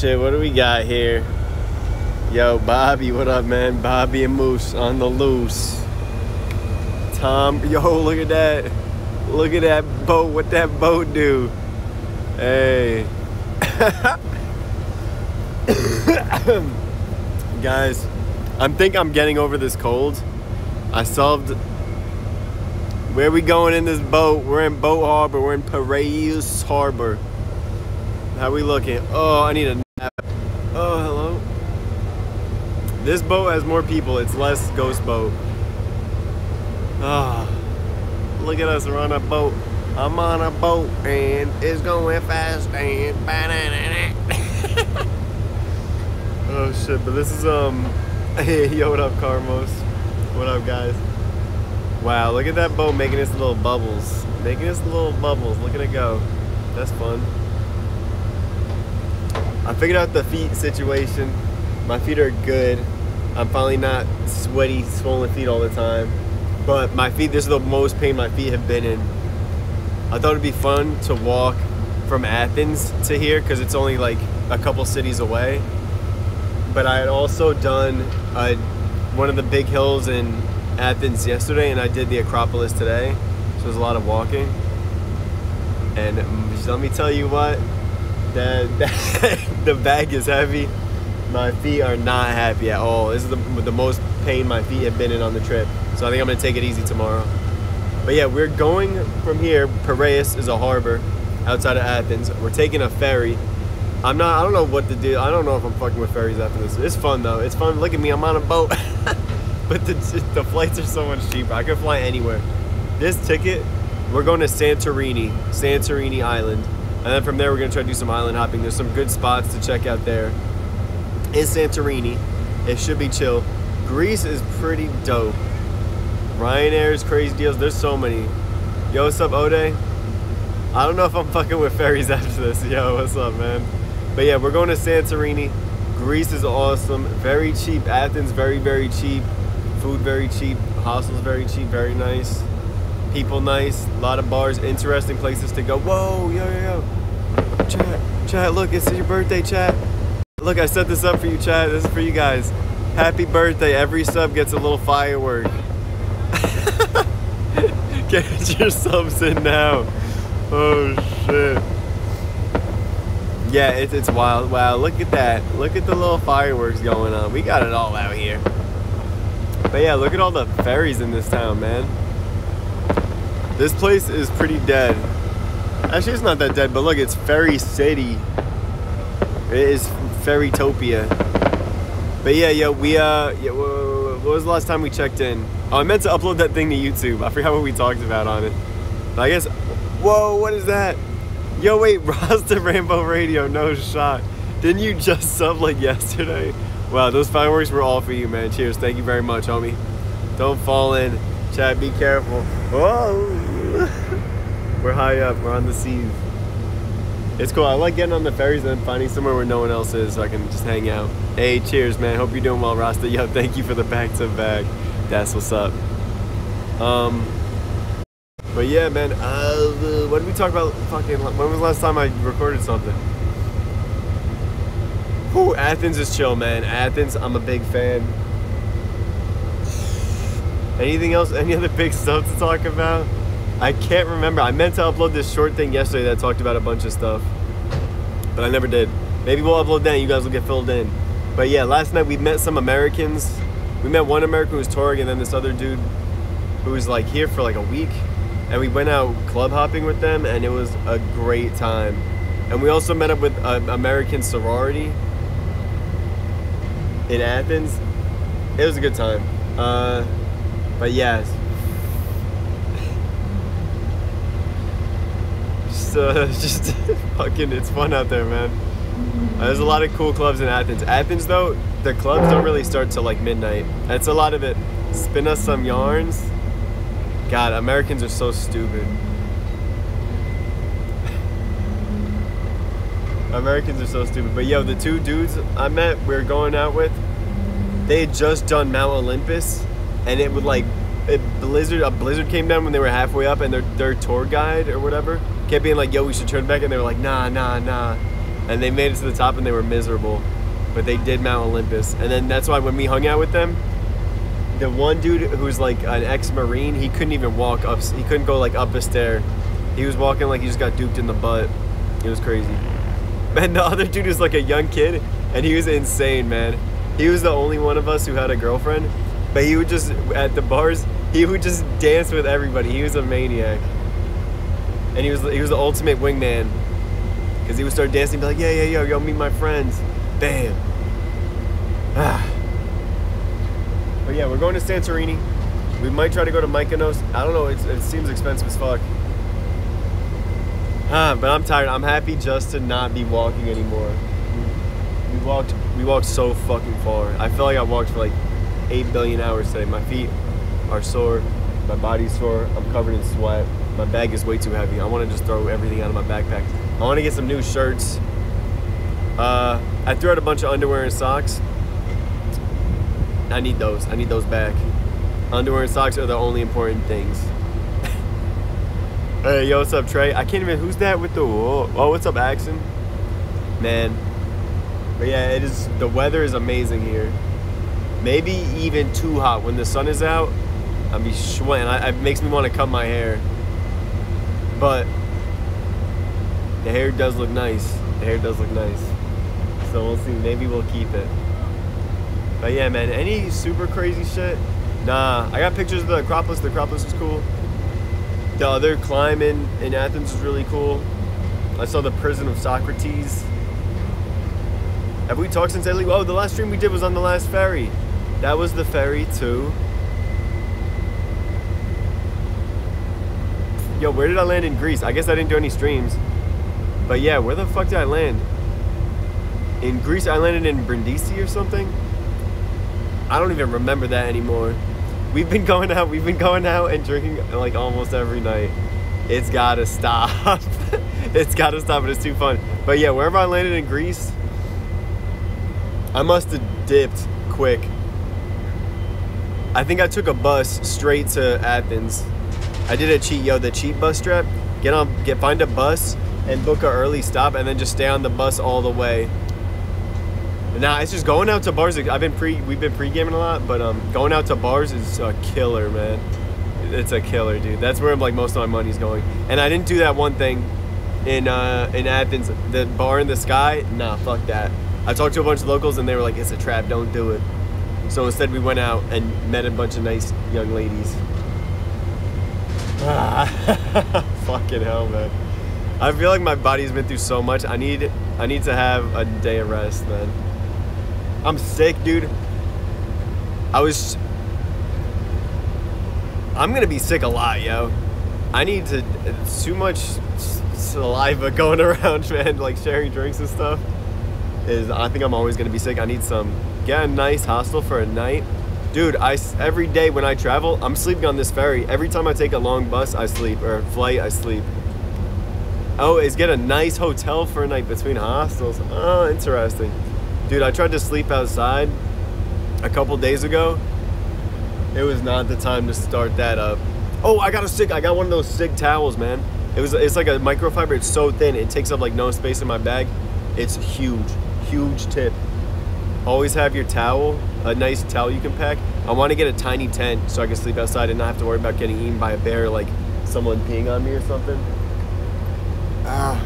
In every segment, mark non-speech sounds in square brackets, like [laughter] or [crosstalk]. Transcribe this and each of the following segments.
shit, what do we got here? Yo, Bobby, what up, man? Bobby and Moose on the loose. Tom, yo, [laughs] look at that. Look at that boat. What that boat do? Hey. [coughs] Guys, I think I'm getting over this cold. I solved. Where we going in this boat? We're in Boat Harbor. We're in Piraeus Harbor. How we looking? Oh, I need a nap. Oh, hello. This boat has more people. It's less ghost boat. Ah, oh, look at us. We're on a boat. I'm on a boat and it's going fast and [laughs] Oh shit, but this is um hey [laughs] yo what up Carmos? What up guys? Wow, look at that boat making its little bubbles. Making its little bubbles. Look at it go. That's fun. I figured out the feet situation. My feet are good. I'm finally not sweaty, swollen feet all the time. But my feet, this is the most pain my feet have been in. I thought it'd be fun to walk from Athens to here because it's only like a couple cities away. But I had also done uh, one of the big hills in Athens yesterday, and I did the Acropolis today. So there's a lot of walking. And let me tell you what, that, [laughs] that the bag is heavy. My feet are not happy at all. This is the, the most pain my feet have been in on the trip. So I think I'm gonna take it easy tomorrow. But yeah, we're going from here. Piraeus is a harbor outside of Athens. We're taking a ferry. I'm not, I don't know what to do. I don't know if I'm fucking with ferries after this. It's fun though. It's fun. Look at me, I'm on a boat. [laughs] but the, the flights are so much cheaper. I can fly anywhere. This ticket, we're going to Santorini, Santorini Island. And then from there, we're gonna try to do some island hopping. There's some good spots to check out there. In Santorini, it should be chill. Greece is pretty dope. Ryanair's crazy deals. There's so many. Yo, what's up, Ode? I don't know if I'm fucking with ferries [laughs] after this. Yo, what's up, man? But yeah, we're going to Santorini. Greece is awesome. Very cheap. Athens, very, very cheap. Food, very cheap. Hostels, very cheap. Very nice. People, nice. A lot of bars. Interesting places to go. Whoa, yo, yo, yo. Chat, chat, look, it's your birthday, chat. Look, I set this up for you, Chad. This is for you guys. Happy birthday. Every sub gets a little firework. [laughs] Get your subs in now. Oh shit. Yeah, it's, it's wild. Wow, look at that. Look at the little fireworks going on. We got it all out here. But yeah, look at all the ferries in this town, man. This place is pretty dead. Actually, it's not that dead, but look, it's Ferry City. It is Ferrytopia. But yeah, yeah, we, uh, yeah, what was the last time we checked in? Oh, I meant to upload that thing to YouTube. I forgot what we talked about on it. But I guess, whoa, what is that? Yo, wait, [laughs] Rasta Rainbow Radio, no shot. Didn't you just [laughs] sub like yesterday? Wow, those fireworks were all for you, man. Cheers. Thank you very much, homie. Don't fall in. Chad, be careful. Whoa. [laughs] we're high up. We're on the seas. It's cool. I like getting on the ferries and then finding somewhere where no one else is so I can just hang out. Hey, cheers, man. Hope you're doing well, Rasta. Yo, [laughs] thank you for the back to back. That's what's up. Um, but yeah, man. Uh, what did we talk about? Fucking. When was the last time I recorded something? Whew, Athens is chill, man. Athens, I'm a big fan. Anything else? Any other big stuff to talk about? I can't remember. I meant to upload this short thing yesterday that talked about a bunch of stuff, but I never did. Maybe we'll upload that. And you guys will get filled in. But yeah, last night we met some Americans we met one American who was touring, and then this other dude who was like here for like a week, and we went out club hopping with them, and it was a great time. And we also met up with an American sorority in Athens. It was a good time. Uh, but yes. Just, uh, [laughs] just fucking, it's fun out there, man. Uh, there's a lot of cool clubs in Athens. Athens, though, the clubs don't really start till like midnight. It's a lot of it. Spin us some yarns. God, Americans are so stupid. [laughs] Americans are so stupid. But yo, the two dudes I met, we are going out with, they had just done Mount Olympus, and it would like, it blizzard, a blizzard came down when they were halfway up, and their their tour guide or whatever kept being like, "Yo, we should turn back," and they were like, "Nah, nah, nah." and they made it to the top and they were miserable, but they did Mount Olympus. And then that's why when we hung out with them, the one dude who's like an ex-marine, he couldn't even walk up. He couldn't go like up a stair. He was walking like he just got duped in the butt. It was crazy. And the other dude was like a young kid, and he was insane, man. He was the only one of us who had a girlfriend, but he would just at the bars, he would just dance with everybody. He was a maniac, and he was he was the ultimate wingman, because he would start dancing, be like, yeah, yeah, yo, yo, meet my friends, bam. Ah. But yeah, we're going to Santorini. We might try to go to Mykonos. I don't know. It seems expensive as fuck. Ah, but I'm tired. I'm happy just to not be walking anymore. We walked. We walked so fucking far. I feel like I walked for like eight billion hours today. My feet are sore. My body's sore. I'm covered in sweat. My bag is way too heavy. I want to just throw everything out of my backpack. I want to get some new shirts. Uh, I threw out a bunch of underwear and socks. I need those. I need those back. Underwear and socks are the only important things. [laughs] hey, yo, what's up, Trey? I can't even. Who's that with the? Oh, oh what's up, Axon? Man. But yeah, it is. The weather is amazing here. Maybe even too hot when the sun is out. I'll be sweating. I, it makes me want to cut my hair. But the hair does look nice. The hair does look nice. So we'll see. Maybe we'll keep it. But yeah, man, any super crazy shit? Nah, I got pictures of the Acropolis. The Acropolis was cool. The other climb in, in Athens was really cool. I saw the prison of Socrates. Have we talked since Italy? Oh, the last stream we did was on the last ferry. That was the ferry too. Yo, where did I land in Greece? I guess I didn't do any streams. But yeah, where the fuck did I land? In Greece, I landed in Brindisi or something. I don't even remember that anymore. We've been going out, we've been going out and drinking like almost every night. It's gotta stop. [laughs] it's gotta stop, it's too fun. But yeah, wherever I landed in Greece, I must have dipped quick. I think I took a bus straight to Athens. I did a cheat, yo, the cheat bus trip. Get on, get find a bus and book an early stop, and then just stay on the bus all the way Nah, it's just going out to bars. I've been pre, we've been pre gaming a lot, but um, going out to bars is a killer, man. It's a killer, dude. That's where like most of my money's going. And I didn't do that one thing in uh, in Athens, the bar in the sky. Nah, fuck that. I talked to a bunch of locals and they were like, "It's a trap. Don't do it." So instead, we went out and met a bunch of nice young ladies. [laughs] fucking hell, man. I feel like my body's been through so much. I need I need to have a day of rest, man. I'm sick, dude. I was. I'm gonna be sick a lot, yo. I need to. Too much saliva [laughs] going around, man. Like sharing drinks and stuff. Is I think I'm always gonna be sick. I need some. Get a nice hostel for a night. Dude, I every day when I travel, I'm sleeping on this ferry. Every time I take a long bus, I sleep or flight, I sleep. Oh, is get a nice hotel for a night between hostels. Oh, interesting. Dude, I tried to sleep outside a couple days ago. It was not the time to start that up. Oh, I got a sick. I got one of those sick towels, man. It was. It's like a microfiber. It's so thin. It takes up like no space in my bag. It's huge, huge tip. Always have your towel, a nice towel you can pack. I want to get a tiny tent so I can sleep outside and not have to worry about getting eaten by a bear, like someone peeing on me or something. Ah.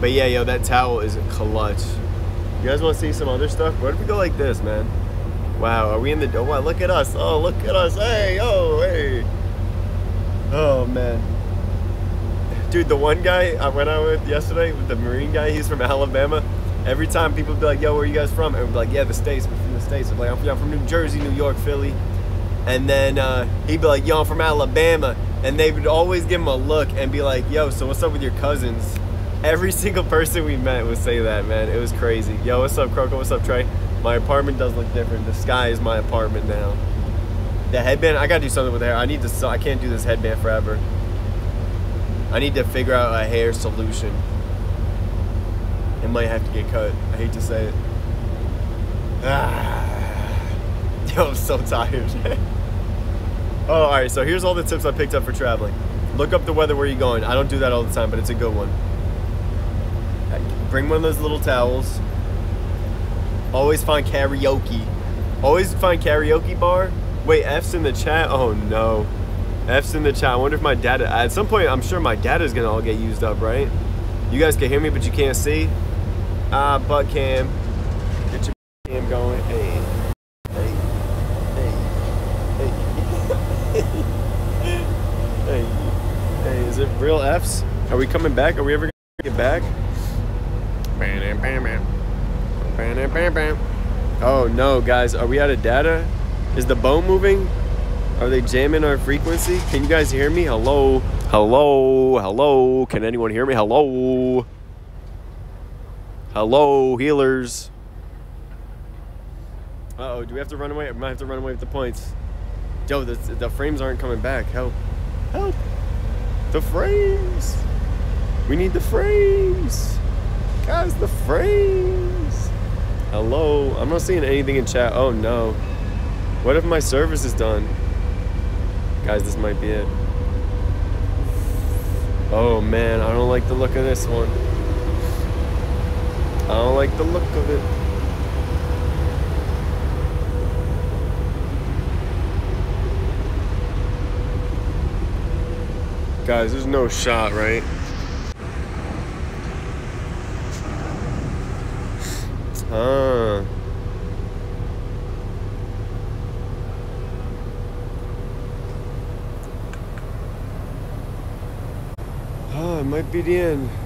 But yeah, yo, that towel is a clutch. You guys want to see some other stuff? What if we go like this, man? Wow, are we in the... Oh, wow, look at us. Oh, look at us. Hey, oh, hey. Oh, man. Dude, the one guy I went out with yesterday, with the Marine guy, he's from Alabama. Every time people be like, yo, where you guys from? And we'd be like, yeah, the States. We're from the States. I'm like, I'm from New Jersey, New York, Philly. And then uh, he'd be like, yo, I'm from Alabama. And they would always give him a look and be like, yo, so what's up with your cousins? Every [laughs] single person we met would say that, man. It was crazy. Yo, what's up, Croco? What's up, Trey? My apartment does look different. The sky is my apartment now. The headband, I gotta do something with the hair. I need to, I can't do this headband forever. I need to figure out a hair solution. It might have to get cut. I hate to say it. Ah. [laughs] Yo, I'm so tired. [laughs] oh, alright, so here's all the tips I picked up for traveling. Look up the weather where you're going. I don't do that all the time, but it's a good one bring one of those little towels. Always find karaoke. Always find karaoke bar. Wait, F's in the chat. Oh no, F's in the chat. I wonder if my data. At some point, I'm sure my data is gonna all get used up, right? You guys can hear me, but you can't see. Ah, butt cam. Get your cam going. Hey, hey, hey, hey, [laughs] hey, hey. Is it real F's? Are we coming back? Are we ever gonna get back? Bam, bam, bam, bam, bam, bam. Oh no, guys, are we out of data? Is the boat moving? Are they jamming our frequency? Can you guys hear me? Hello? Hello? Hello? Can anyone hear me? Hello? Hello, healers. Uh oh, do we have to run away? I might have to run away with the points. Yo, the, the frames aren't coming back. Help. Help. The frames. We need the frames. Guys, the frames. Hello? I'm not seeing anything in chat. Oh no. What if my service is done? Guys, this might be it. Oh man, I don't like the look of this one. I don't like the look of it. Guys, there's no shot, right? [sighs] Ah. Might be the end.